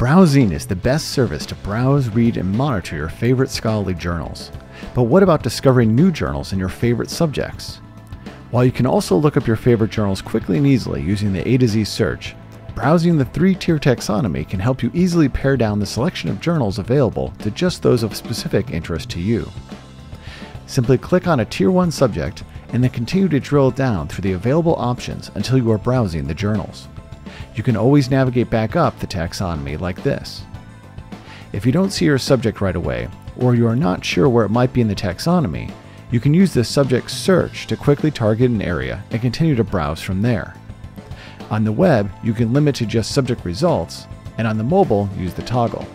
BrowZine is the best service to browse, read, and monitor your favorite scholarly journals. But what about discovering new journals in your favorite subjects? While you can also look up your favorite journals quickly and easily using the A to Z search, browsing the three tier taxonomy can help you easily pare down the selection of journals available to just those of specific interest to you. Simply click on a Tier 1 subject and then continue to drill down through the available options until you are browsing the journals you can always navigate back up the taxonomy like this. If you don't see your subject right away, or you are not sure where it might be in the taxonomy, you can use the subject search to quickly target an area and continue to browse from there. On the web, you can limit to just subject results, and on the mobile, use the toggle.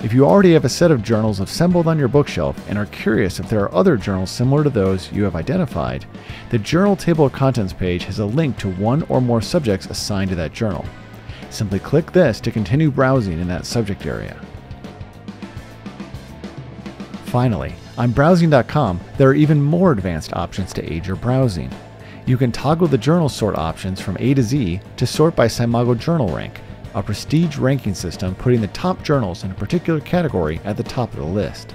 If you already have a set of journals assembled on your bookshelf and are curious if there are other journals similar to those you have identified, the Journal Table of Contents page has a link to one or more subjects assigned to that journal. Simply click this to continue browsing in that subject area. Finally, on browzine.com, there are even more advanced options to aid your browsing. You can toggle the journal sort options from A to Z to sort by SCImago journal rank, a prestige ranking system putting the top journals in a particular category at the top of the list.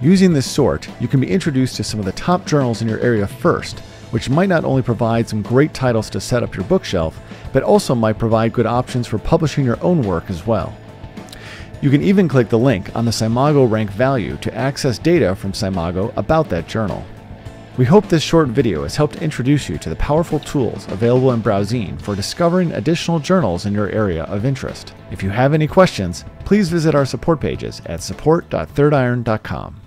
Using this sort, you can be introduced to some of the top journals in your area first, which might not only provide some great titles to set up your bookshelf, but also might provide good options for publishing your own work as well. You can even click the link on the SCImago rank value to access data from SCImago about that journal. We hope this short video has helped introduce you to the powerful tools available in BrowZine for discovering additional journals in your area of interest. If you have any questions, please visit our support pages at support.thirdiron.com.